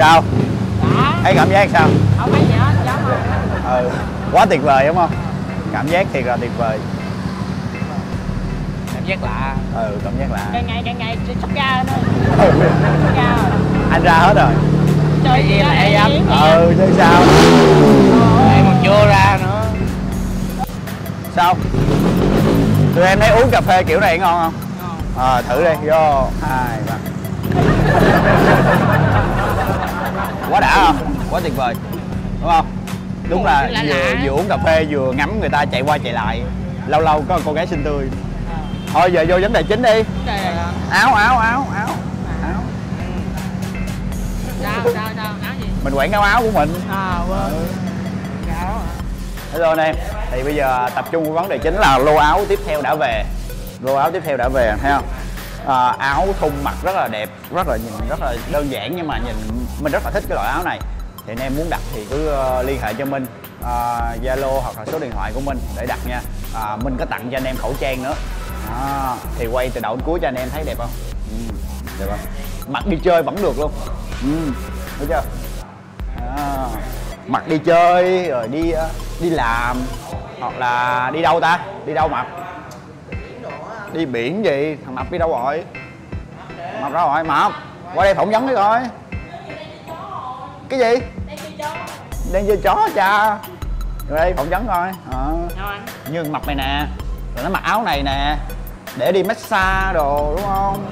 sao? Đã thấy cảm giác sao? Không thấy gì hết rồi ừ quá tuyệt vời đúng không? Cảm giác thiệt là tuyệt vời. Cảm giác lạ. Ừ cảm giác lạ. Càng ngày càng ngày sắp ra Sắp ra rồi. Anh ra hết rồi. Trời gì mà em vậy? ừ chứ sao? Em còn chưa ra nữa. Sao? Tụi em thấy uống cà phê kiểu này ngon không? Ờ thử đi. Vô. Hai ba quá đã không? Quá tuyệt vời. Đúng không? Đúng là vừa, vừa uống cà phê vừa ngắm người ta chạy qua chạy lại. Lâu lâu có cô gái xinh tươi. Thôi giờ vô vấn đề chính đi. Áo áo áo áo. Áo. Sao sao sao? Áo gì? Mình quảng cáo áo của mình. À quên. Hả? Hello anh em. Thì bây giờ tập trung vào vấn đề chính là lô áo tiếp theo đã về. Lô áo tiếp theo đã về thấy không? À, Áo thun mặc rất là đẹp Rất là nhìn rất là đơn giản nhưng mà nhìn mình rất là thích cái loại áo này. Thì anh em muốn đặt thì cứ ờ, liên hệ cho mình zalo Zalo hoặc là số điện thoại của mình để đặt nha. À, mình có tặng cho anh em khẩu trang nữa. À, Thì quay từ đầu đến cuối cho anh em thấy đẹp không? Ừ, Đẹp không? Mặc đi chơi vẫn được luôn. Ừ, Thấy chưa? À, mặc đi chơi rồi đi ờ, đi làm hoặc là đi đâu ta? Đi đâu mập đi biển gì? Thằng mập đi đâu rồi? Mập đâu rồi mập. Qua đây phỏng vấn đi coi cái gì? Đang chơi chó. Cha? Rồi đây phỏng vấn coi. Ờ. Anh. Như mập này nè rồi nó mặc áo này nè để đi massage đồ đúng không?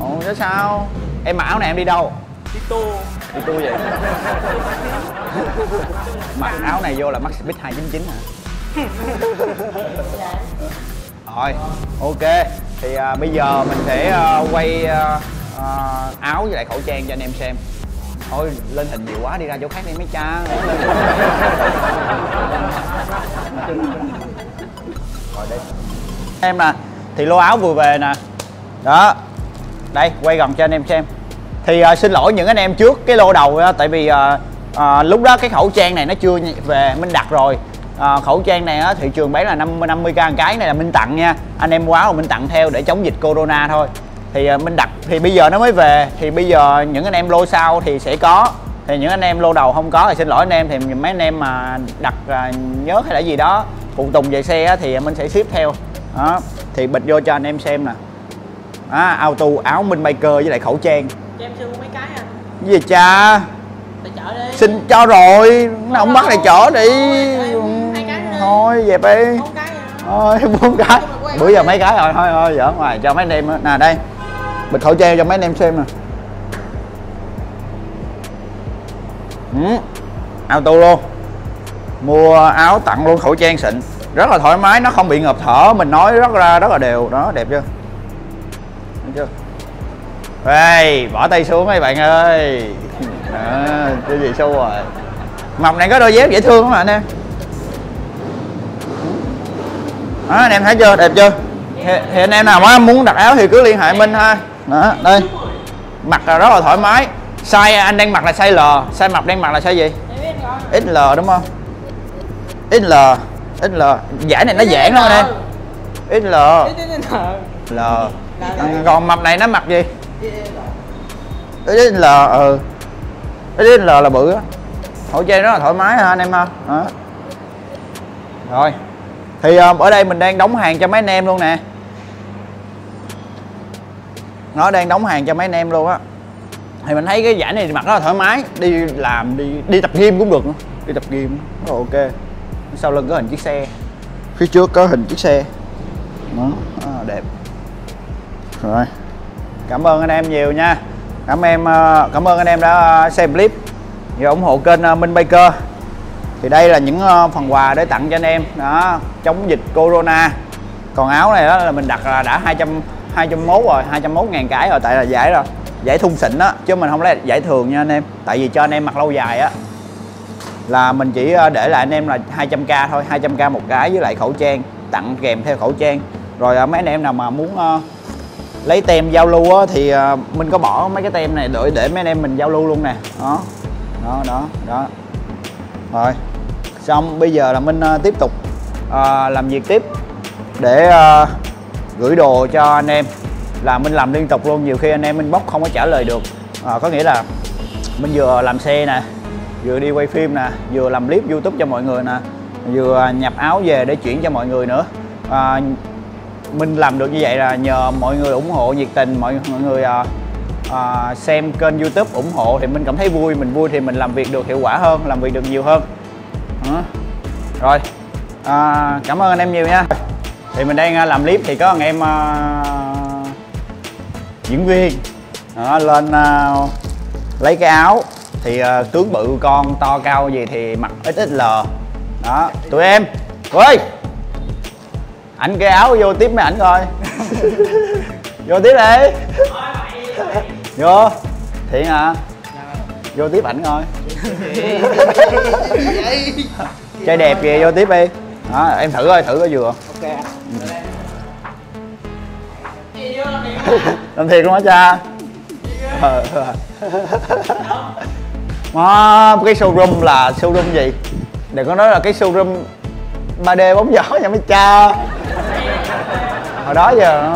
Ồ chứ sao? Em mặc áo này em đi đâu? Đi tour. Đi tôi vậy mặc áo này vô là mắc speed 299 hả? Rồi ok. Thì à, bây giờ mình sẽ à, quay à, à, áo với lại khẩu trang cho anh em xem thôi lên hình nhiều quá đi ra chỗ khác đi mấy cha. Rồi đây. Em nè thì lô áo vừa về nè. Đó. Đây quay gần cho anh em xem. Thì uh, xin lỗi những anh em trước cái lô đầu đó, tại vì uh, uh, lúc đó cái khẩu trang này nó chưa về minh đặt rồi. À, khẩu trang này á, thị trường bán là 50 50 k một cái này là minh tặng nha. Anh em quá rồi minh tặng theo để chống dịch corona thôi thì à, minh đặt thì bây giờ nó mới về. Thì bây giờ những anh em lô sau thì sẽ có. Thì những anh em lô đầu không có thì xin lỗi anh em. Thì mấy anh em mà đặt à, nhớ hay là gì đó phụ tùng về xe thì mình sẽ ship theo. Đó. Thì bịch vô cho anh em xem nè. À, auto áo minh biker với lại khẩu trang. Cho em xin mấy cái anh cái gì cha? Tại chở đi. Xin cho rồi. Nó không bắt này chở đi. thôi dẹp đi. À? Thôi bốn cái. Bữa giờ mấy cái rồi. Thôi thôi dở ngoài. Cho mấy anh em nè đây bịt khẩu trang cho mấy anh em xem nè. Ừ. auto luôn. Mua áo tặng luôn khẩu trang xịn. Rất là thoải mái nó không bị ngợp thở. Mình nói rất ra rất là đều. Đó đẹp chưa? Đẹp chưa? Ê, bỏ tay xuống mấy bạn ơi. À, Cái gì sâu rồi Mọc này có đôi dép dễ thương không anh em? Đó, anh em thấy chưa? Đẹp chưa? Thì, thì anh em nào mà muốn đặt áo thì cứ liên hệ Minh ha đó, đây. Mặc là rất là thoải mái. Size anh đang mặc là size L, size mặc đang mặc là size gì? XL đúng không? XL XL giải này nó giãn lắm anh em XL L. Còn mập này nó mặc gì? XL ừ. XL là bự á. Hậu trang rất là thoải mái ha, anh em ha. Đó. rồi. Thì ờ, ở đây mình đang đóng hàng cho mấy anh em luôn nè nó đang đóng hàng cho mấy anh em luôn á. Thì mình thấy cái giải này mặc rất là thoải mái đi làm đi đi tập gym cũng được nữa. Đi tập gym rất là ok. Sau lưng có hình chiếc xe. Phía trước có hình chiếc xe. Đó đó, đẹp. Rồi. Cảm ơn anh em nhiều nha. Cảm em ờ, cảm ơn anh em đã xem clip và ủng hộ kênh ờ, Minh Biker thì đây là những ờ, phần quà để tặng cho anh em. Đó chống dịch corona. Còn áo này đó là mình đặt là đã 200 201 rồi 201 ngàn cái rồi tại là giải rồi. Giải thun xịn á chứ mình không lấy giải thường nha anh em. Tại vì cho anh em mặc lâu dài á là mình chỉ ờ, để lại anh em là 200k thôi 200k một cái với lại khẩu trang tặng kèm theo khẩu trang. Rồi ờ, mấy anh em nào mà muốn uh, lấy tem giao lưu á, thì uh, mình có bỏ mấy cái tem này để để mấy anh em mình giao lưu luôn nè. Đó đó đó đó. Rồi xong bây giờ là mình uh, tiếp tục uh, làm việc tiếp để uh, gửi đồ cho anh em. Là mình làm liên tục luôn nhiều khi anh em inbox không có trả lời được. À, có nghĩa là mình vừa làm xe nè vừa đi quay phim nè vừa làm clip youtube cho mọi người nè vừa nhập áo về để chuyển cho mọi người nữa. À, mình làm được như vậy là nhờ mọi người ủng hộ nhiệt tình mọi mọi người à, à, xem kênh youtube ủng hộ thì mình cảm thấy vui mình vui thì mình làm việc được hiệu quả hơn làm việc được nhiều hơn. À. rồi. À, cảm ơn anh em nhiều nha thì mình đang à, làm clip thì có anh em à, diễn viên. Đó, lên à, lấy cái áo thì à, tướng bự con to cao gì thì mặc XXL đó tụi em ơi ảnh cái áo vô tiếp mấy ảnh coi. Vô tiếp đi. Vô. Thiện à vô tiếp ảnh coi. Trai đẹp kìa vô tiếp đi đó em thử coi thử coi vừa. Ok làm thiệt luôn hả cha. Ờ, ờ. Má, cái showroom là showroom gì? Đừng có nói là cái showroom 3D bóng gió nha mấy cha. Hồi đó giờ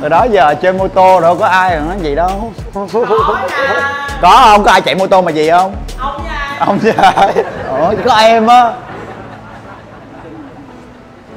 hồi đó giờ chơi mô tô đâu có ai nói gì đâu. Có không? Có ai chạy mô tô mà gì không? Ông nha ông trời ủa chỉ có em á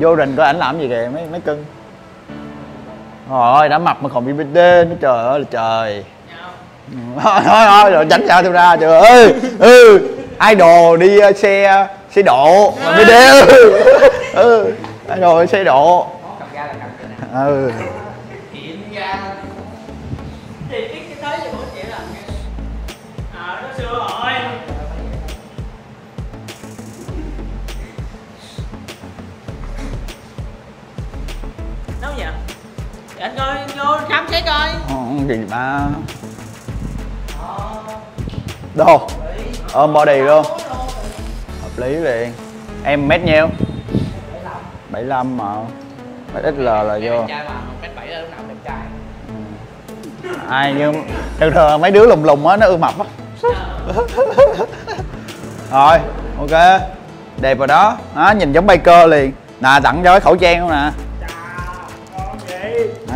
vô rình coi ảnh làm gì kìa mấy mấy cưng. Trời ơi, đã mập mà còn bị BD nữa trời ơi là trời. Thôi thôi thôi rồi tránh sao tôi ra trời ơi. Ừ idol đi ờ, xe xe độ. Mà BD ừ. ừ. Idol đi xe độ. Ừ. Thì cái cái tới giờ bữa chị là cái nó xưa. Anh coi vô khám xét coi. Ờ, gì ba? Đâu ôm body luôn hợp lý liền. Em mét nhiêu? 75 mà. Mét XL là vô. trai ai nhưng thường thường mấy đứa lùng lùng á nó ưa mập á. Rồi ok. Đẹp rồi đó. Đó nhìn giống biker liền. Nè tặng cho cái khẩu trang luôn nè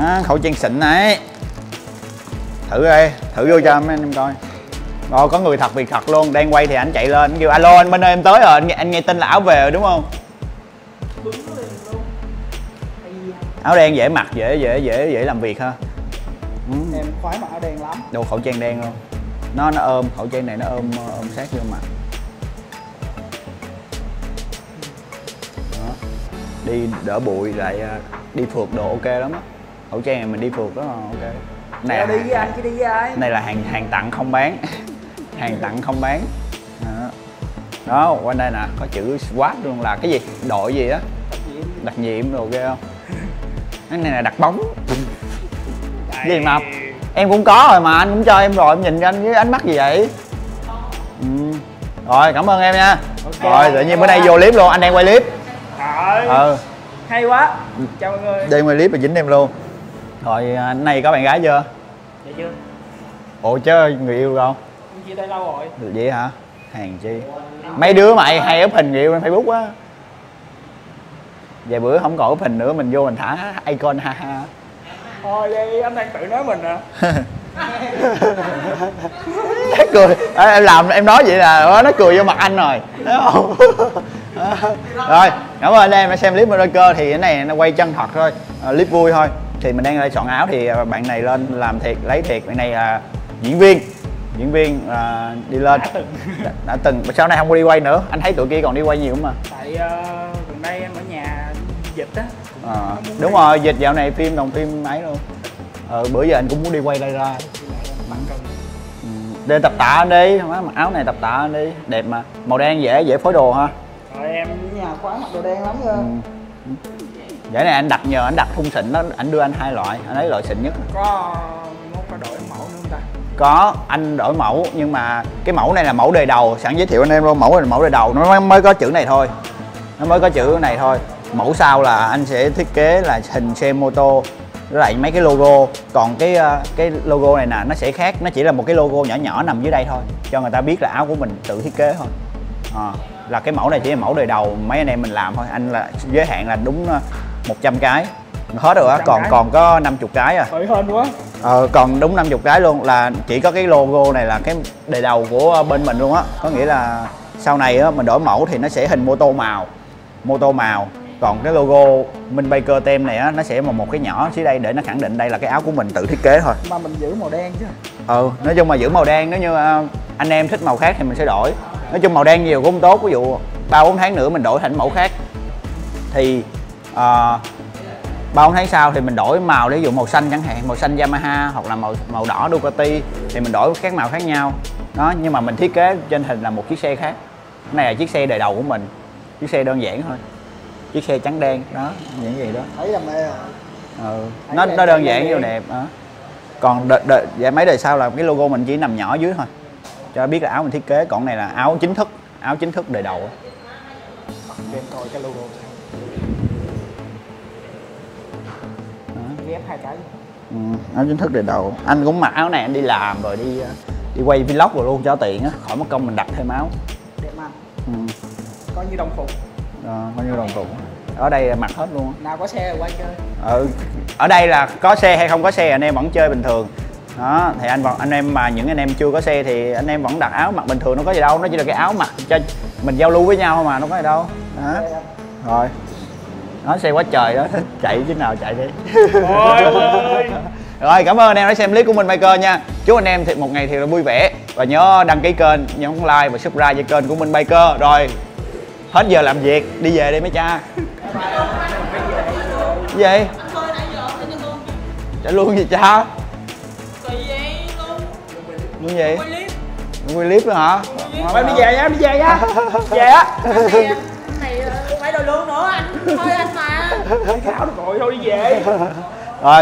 đó, khẩu trang xịn này. Thử đi thử vô cho anh em coi. Rồi có người thật việc thật luôn đang quay thì anh chạy lên anh kêu alo anh bên ơi em tới rồi anh, nghe- anh nghe tin là áo về rồi đúng không? Áo đen dễ mặc dễ dễ dễ dễ làm việc ha. Ừ. em khoái mặc áo đen lắm. Đâu khẩu trang đen luôn. Nó nó ôm khẩu trang này nó ôm ôm sát vô mặt. Đó. đi đỡ bụi lại à, đi phượt đồ ok lắm á khẩu trang này mình đi phượt đó ok. Này đi với anh chứ đi với ai? này là hàng hàng tặng không bán. Hàng tặng không bán. Đó, đó quanh đây nè có chữ SWAT luôn là cái gì? Đội gì á? Đặc nhiệm đồ ghê không? Cái này là đặt bóng. Gì mà? em cũng có rồi mà anh cũng cho em rồi em nhìn cho anh với ánh mắt gì vậy? Ừ. rồi cảm ơn em nha. Rồi tự nhiên bữa nay vô clip luôn anh đang quay clip. Ừ. Hay quá. Chào mọi người. Đang quay clip và dính em luôn rồi anh này có bạn gái chưa? Dạ chưa. Ủa chứ người yêu không chia tay lâu rồi? Vậy hả? Hàng chi? Mấy đứa mày hay up hình người yêu trên facebook á. Vài bữa không còn up hình nữa mình vô mình thả icon ha ha. Thôi đi anh đang tự nói mình à. Cười. À, em làm em nói vậy là ờ, nó cười vô mặt anh rồi. Không? Rồi cảm ơn anh em đã xem clip cơ thì cái này nó quay chân thật thôi. À, clip vui thôi thì mình đang ở đây chọn áo thì à, bạn này lên làm thiệt lấy thiệt. Bạn này là diễn viên diễn viên à, đi lên. Đã từng. đã, đã từng. Sau này không có đi quay nữa. Anh thấy tụi kia còn đi quay nhiều mà. Tại uh, gần đây em ở nhà dịch á. À, đúng rồi dịch dạo này phim đồng phim ấy luôn. Ờ, bữa giờ anh cũng muốn đi quay đây ra đi tập tạ anh đi. Mặc áo này tập tạ anh đi. Đẹp mà. Màu đen dễ dễ phối đồ ha. Rồi em nhà khoái mặc đồ đen lắm cơ. Ừ. vậy này anh đặt nhờ anh đặt thun xịn đó anh đưa anh hai loại anh lấy loại xịn nhất. Có mốt có đổi mẫu nữa không ta? Có anh đổi mẫu nhưng mà cái mẫu này là mẫu đời đầu. Sẵn giới thiệu anh em luôn mẫu này là mẫu đời đầu. Nó mới- mới có chữ này thôi. Nó mới có chữ này thôi. Mẫu sau là anh sẽ thiết kế là hình xe mô tô với lại mấy cái logo. Còn cái ờ, cái logo này nè nó sẽ khác. Nó chỉ là một cái logo nhỏ nhỏ nằm dưới đây thôi cho người ta biết là áo của mình tự thiết kế thôi. À, là cái mẫu này chỉ là mẫu đời đầu mấy anh em mình làm thôi. Anh là giới hạn là đúng ờ, 100 cái. Hết rồi á 100 còn cái. còn có 50 cái à. Tội hên quá. Ờ còn đúng 50 cái luôn là chỉ có cái logo này là cái đề đầu của bên mình luôn á. Có nghĩa là sau này á mình đổi mẫu thì nó sẽ hình mô tô màu mô tô màu. Còn cái logo Minh Baker tem này á nó sẽ một một cái nhỏ dưới đây để nó khẳng định đây là cái áo của mình tự thiết kế thôi. Mà mình giữ màu đen chứ. Ừ nói chung mà giữ màu đen nếu như ờ, anh em thích màu khác thì mình sẽ đổi. Nói chung màu đen nhiều cũng không tốt ví dụ ba bốn tháng nữa mình đổi thành mẫu khác. Thì ờ, ba tháng sau thì mình đổi màu ví dụ màu xanh chẳng hạn màu xanh Yamaha hoặc là màu màu đỏ Ducati thì mình đổi các màu khác nhau. Đó nhưng mà mình thiết kế trên hình là một chiếc xe khác. Cái này là chiếc xe đời đầu của mình chiếc xe đơn giản thôi chiếc xe trắng đen đó những gì đó. Thấy là mê rồi. Ừ. nó nó đơn giản vô đẹp đó. còn đợi, đợi, dạ mấy đời sau là cái logo mình chỉ nằm nhỏ dưới thôi cho biết là áo mình thiết kế. Còn này là áo chính thức áo chính thức đời đầu. Em coi cái logo ghép hai cái ừ, áo chính thức đời đầu. Anh cũng mặc áo này anh đi làm rồi đi ờ, đi quay vlog rồi luôn cho tiện á. Khỏi mất công mình đặt thêm áo. Đẹp mà. Ừ. coi như đồng phục. Đó, bao nhiêu đồng phục. Ở đây là mặc hết luôn nào có xe là quay chơi. Ừ, ở đây là có xe hay không có xe anh em vẫn chơi bình thường. Đó thì anh anh em mà những anh em chưa có xe thì anh em vẫn đặt áo mặc bình thường nó có gì đâu. Nó chỉ là cái áo mặc cho mình giao lưu với nhau mà nó có gì đâu. Đó. Rồi nó xe quá trời đó chạy chứ nào chạy đi. Ôi ơi. Rồi cảm ơn anh em đã xem clip của mình Baker nha. Chúc anh em thì một ngày thiệt là vui vẻ. Và nhớ đăng ký kênh nhấn like và subscribe cho kênh của mình Baker rồi hết giờ làm việc đi về đi mấy cha. Gì? Luôn trả luôn gì cha? Kỳ vậy luôn như gì Quay clip clip nữa hả em đi về nha đi về nha. Về á Thôi anh mà. Khảo được rồi thôi đi về. Rồi